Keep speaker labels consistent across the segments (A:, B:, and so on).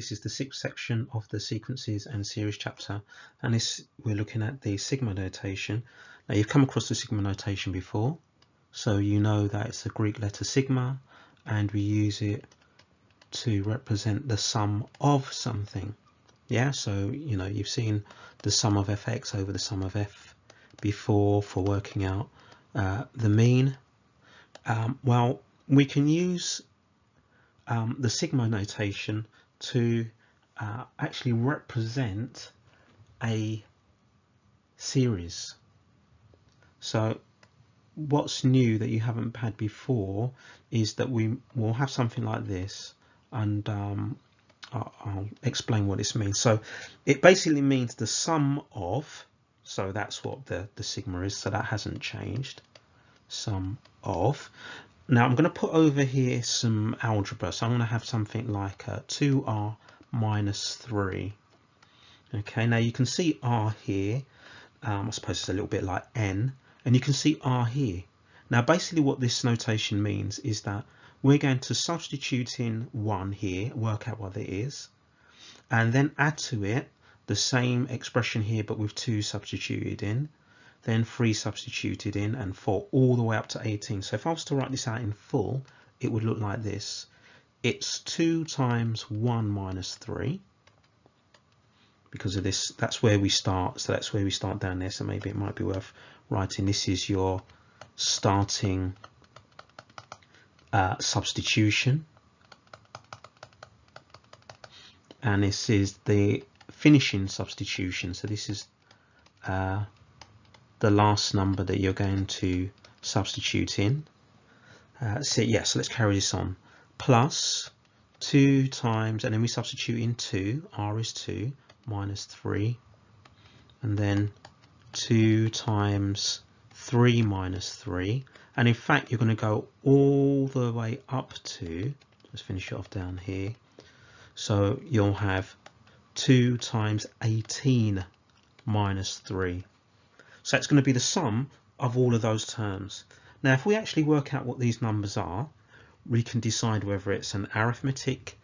A: This is the sixth section of the sequences and series chapter and this we're looking at the sigma notation. Now you've come across the sigma notation before so you know that it's the Greek letter sigma and we use it to represent the sum of something. Yeah, so you know you've seen the sum of fx over the sum of f before for working out uh, the mean. Um, well, we can use um, the sigma notation to uh, actually represent a series. So what's new that you haven't had before is that we will have something like this and um, I'll, I'll explain what this means. So it basically means the sum of, so that's what the, the sigma is, so that hasn't changed, sum of. Now I'm going to put over here some algebra. So I'm going to have something like uh, 2r minus 3. Okay, now you can see r here. Um, I suppose it's a little bit like n. And you can see r here. Now basically what this notation means is that we're going to substitute in 1 here, work out what it is, and then add to it the same expression here but with 2 substituted in then 3 substituted in and 4 all the way up to 18 so if I was to write this out in full it would look like this. It's 2 times 1 minus 3 because of this. That's where we start. So that's where we start down there. So maybe it might be worth writing. This is your starting uh, substitution. And this is the finishing substitution. So this is uh, the last number that you're going to substitute in. Uh, so yeah, so let's carry this on. Plus 2 times, and then we substitute in 2, r is 2, minus 3, and then 2 times 3 minus 3. And in fact, you're going to go all the way up to, let's finish it off down here. So you'll have 2 times 18 minus 3. So it's going to be the sum of all of those terms. Now, if we actually work out what these numbers are, we can decide whether it's an arithmetic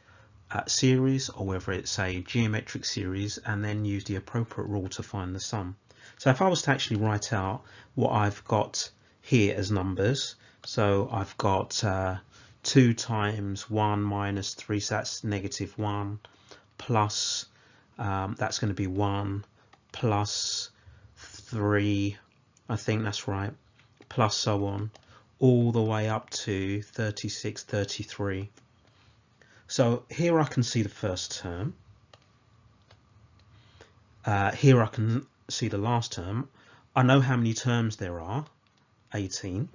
A: uh, series or whether it's a geometric series and then use the appropriate rule to find the sum. So if I was to actually write out what I've got here as numbers, so I've got uh, 2 times 1 minus 3, so that's negative 1, plus um, that's going to be 1, plus three, I think that's right, plus so on, all the way up to 36, 33. So here I can see the first term. Uh, here I can see the last term. I know how many terms there are, 18.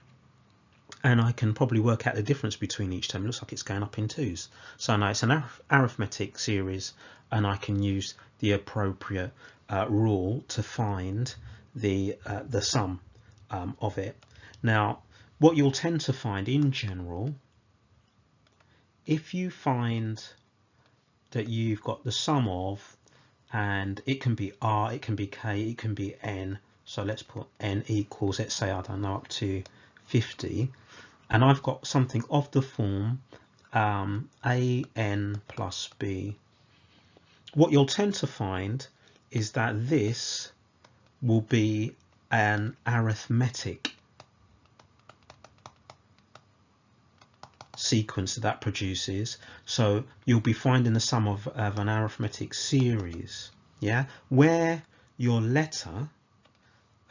A: And I can probably work out the difference between each term. It looks like it's going up in twos. So now it's an arithmetic series and I can use the appropriate uh, rule to find the, uh, the sum um, of it. Now, what you'll tend to find in general, if you find that you've got the sum of, and it can be R, it can be K, it can be N, so let's put N equals, let's say, I don't know, up to 50, and I've got something of the form um, A, N plus B. What you'll tend to find is that this will be an arithmetic sequence that that produces. So you'll be finding the sum of, of an arithmetic series, yeah, where your letter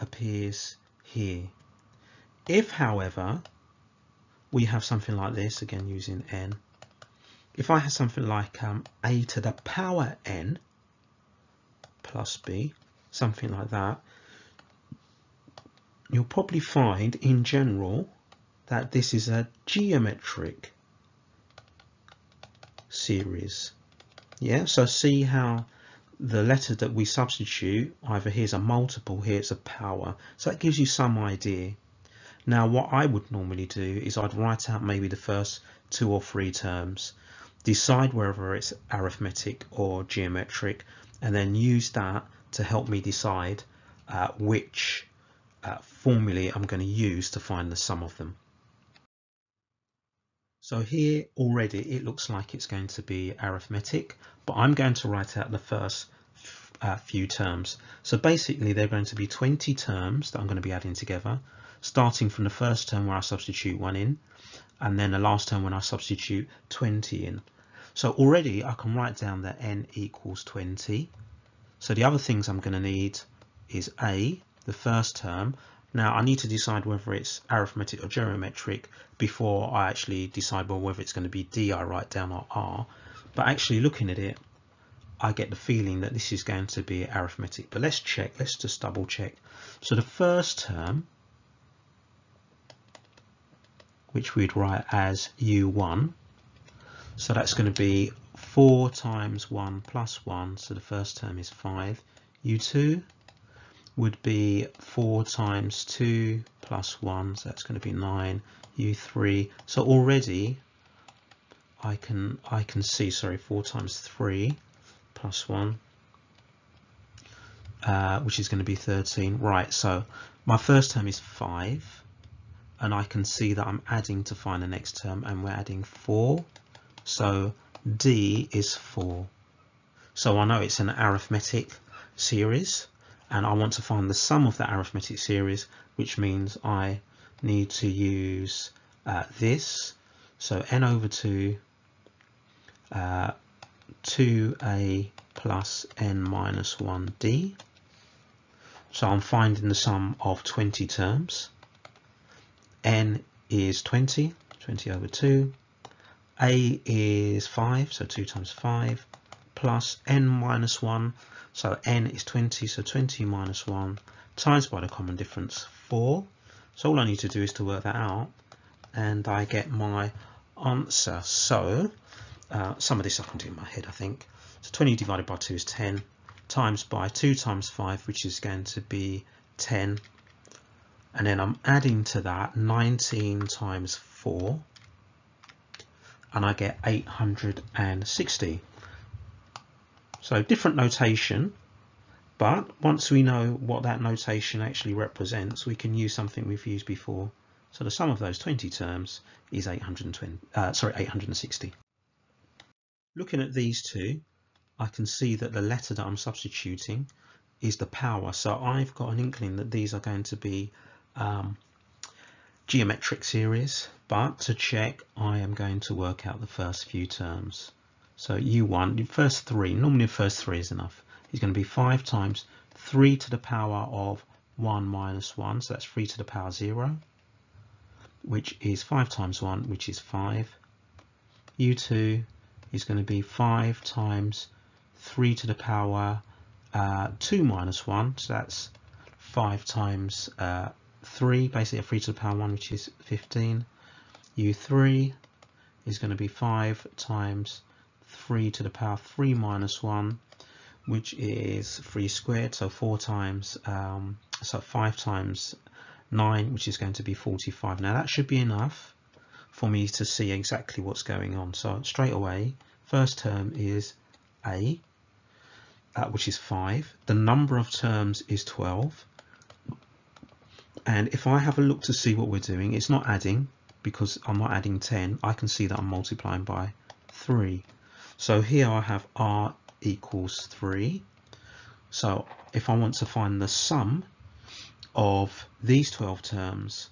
A: appears here. If, however, we have something like this, again using n, if I have something like um, a to the power n plus b, something like that, you'll probably find in general that this is a geometric series. Yeah, so see how the letter that we substitute, either here's a multiple, here it's a power. So that gives you some idea. Now what I would normally do is I'd write out maybe the first two or three terms, decide whether it's arithmetic or geometric, and then use that to help me decide uh, which uh, formulae I'm going to use to find the sum of them. So here already it looks like it's going to be arithmetic, but I'm going to write out the first uh, few terms. So basically they're going to be 20 terms that I'm going to be adding together, starting from the first term where I substitute one in, and then the last term when I substitute 20 in. So already I can write down that n equals 20. So the other things I'm going to need is a, the first term, now I need to decide whether it's arithmetic or geometric before I actually decide well whether it's going to be D I write down or R. But actually looking at it, I get the feeling that this is going to be arithmetic. But let's check, let's just double check. So the first term, which we'd write as U1, so that's going to be 4 times 1 plus 1, so the first term is 5. U2 would be 4 times 2 plus 1, so that's going to be 9, u3. So already I can I can see, sorry, 4 times 3 plus 1, uh, which is going to be 13. Right, so my first term is 5, and I can see that I'm adding to find the next term, and we're adding 4. So D is 4. So I know it's an arithmetic series and I want to find the sum of that arithmetic series which means I need to use uh, this. So n over 2 uh, 2a plus n minus 1d so I'm finding the sum of 20 terms. n is 20 20 over 2 a is 5 so 2 times 5 plus n minus 1 so n is 20, so 20 minus 1 times by the common difference 4. So all I need to do is to work that out and I get my answer. So uh, some of this I can do in my head I think. So 20 divided by 2 is 10 times by 2 times 5 which is going to be 10 and then I'm adding to that 19 times 4 and I get 860 so different notation, but once we know what that notation actually represents, we can use something we've used before. So the sum of those 20 terms is 820, uh, sorry, 860. Looking at these two, I can see that the letter that I'm substituting is the power. So I've got an inkling that these are going to be um, geometric series, but to check, I am going to work out the first few terms. So u1, the first three, normally the first three is enough. Is going to be 5 times 3 to the power of 1 minus 1, so that's 3 to the power 0, which is 5 times 1, which is 5. u2 is going to be 5 times 3 to the power uh, 2 minus 1, so that's 5 times uh, 3, basically a 3 to the power 1, which is 15. u3 is going to be 5 times 3 to the power 3 minus 1 which is 3 squared. So 4 times um, so 5 times 9 which is going to be 45 now that should be enough for me to see exactly what's going on. So straight away first term is a uh, which is 5 the number of terms is 12 and if I have a look to see what we're doing it's not adding because I'm not adding 10 I can see that I'm multiplying by 3 so here I have r equals 3. So if I want to find the sum of these 12 terms,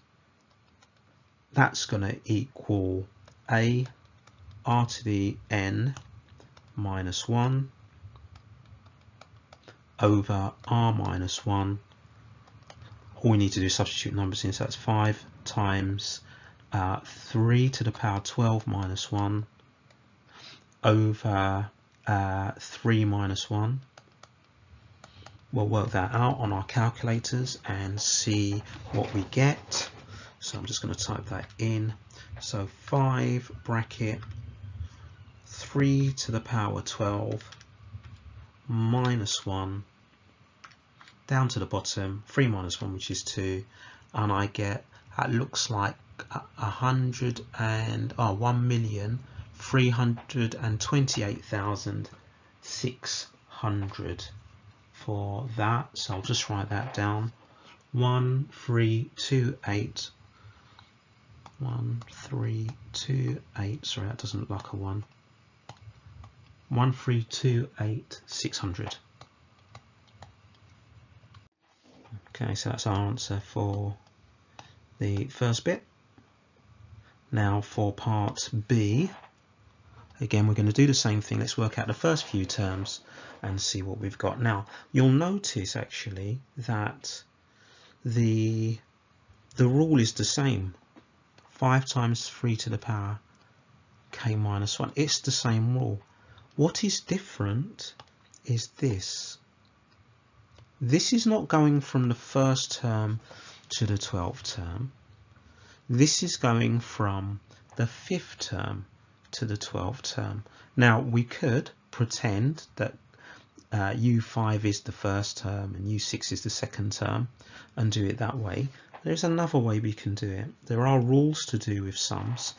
A: that's going to equal a r to the n minus 1 over r minus 1. All we need to do is substitute numbers in, so that's 5 times uh, 3 to the power 12 minus 1 over uh, 3 minus 1. We'll work that out on our calculators and see what we get. So I'm just going to type that in. So 5 bracket 3 to the power 12 minus 1 down to the bottom, 3 minus 1 which is 2, and I get, that looks like a hundred and oh, 1 million 328,600 for that. So I'll just write that down. 1, 3, 2, 8. 1, 3, 2, 8. Sorry, that doesn't look like a 1. 1, 3, 2, 8, 600. Okay, so that's our answer for the first bit. Now for part B, again we're going to do the same thing. Let's work out the first few terms and see what we've got. Now you'll notice actually that the the rule is the same. 5 times 3 to the power k minus 1. It's the same rule. What is different is this. This is not going from the first term to the 12th term. This is going from the fifth term to the 12th term. Now we could pretend that uh, U5 is the first term and U6 is the second term and do it that way. There's another way we can do it. There are rules to do with sums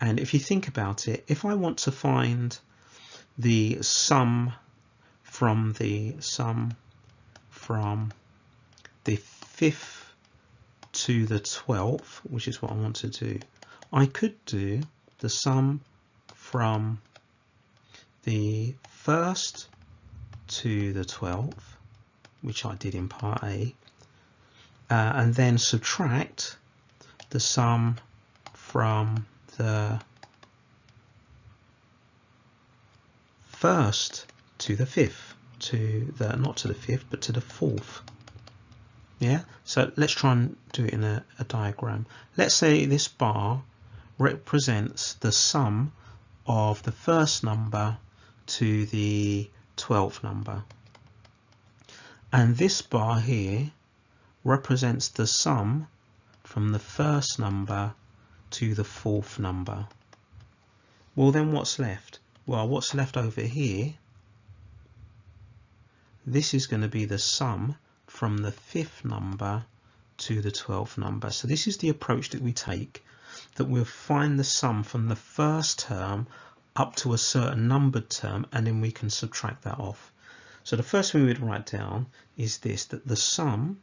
A: and if you think about it, if I want to find the sum from the sum from the fifth to the 12th, which is what I want to do, I could do the sum from the first to the 12th, which I did in part A, uh, and then subtract the sum from the first to the fifth, to the, not to the fifth, but to the fourth. Yeah, so let's try and do it in a, a diagram. Let's say this bar represents the sum of the first number to the 12th number. And this bar here represents the sum from the first number to the fourth number. Well then what's left? Well what's left over here, this is going to be the sum from the fifth number to the 12th number. So this is the approach that we take, that we'll find the sum from the first term up to a certain numbered term and then we can subtract that off. So the first thing we would write down is this, that the sum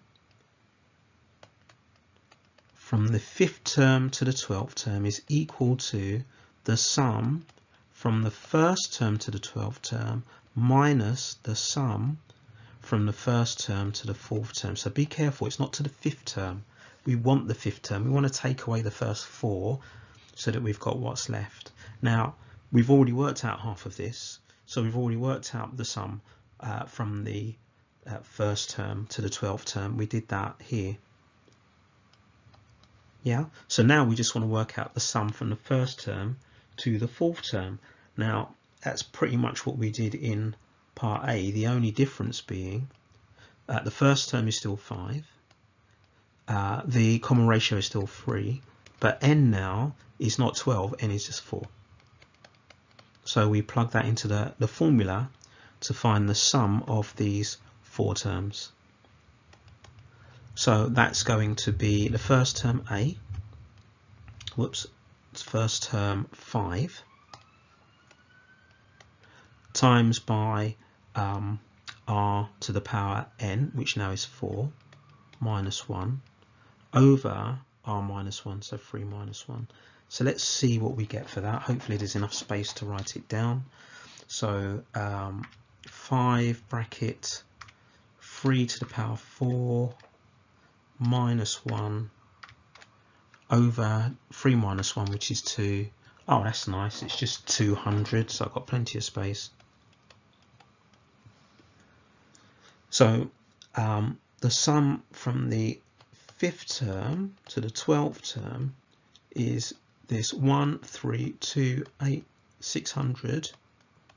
A: from the fifth term to the 12th term is equal to the sum from the first term to the 12th term minus the sum from the first term to the fourth term. So be careful, it's not to the fifth term. We want the fifth term. We want to take away the first four so that we've got what's left. Now, we've already worked out half of this. So we've already worked out the sum uh, from the uh, first term to the 12th term. We did that here. Yeah, so now we just want to work out the sum from the first term to the fourth term. Now, that's pretty much what we did in part A, the only difference being uh, the first term is still 5, uh, the common ratio is still 3, but n now is not 12, n is just 4. So we plug that into the, the formula to find the sum of these four terms. So that's going to be the first term A, whoops, first term 5, times by um, r to the power n, which now is 4, minus 1, over r minus 1, so 3 minus 1. So let's see what we get for that. Hopefully there's enough space to write it down. So um, 5 bracket 3 to the power 4 minus 1 over 3 minus 1, which is 2. Oh, that's nice. It's just 200, so I've got plenty of space. So um, the sum from the fifth term to the 12th term is this 1, 3, 2, 8, 600,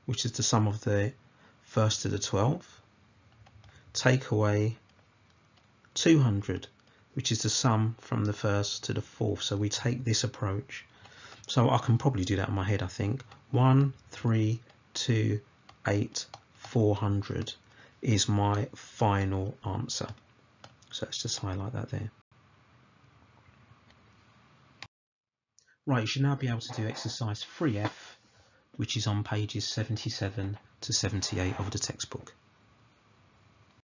A: which is the sum of the first to the 12th. Take away 200, which is the sum from the first to the fourth. So we take this approach. So I can probably do that in my head, I think. 1, 3, 2, 8, 400 is my final answer. So let's just highlight that there. Right, you should now be able to do exercise 3F, which is on pages 77 to 78 of the textbook.